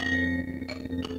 えっ?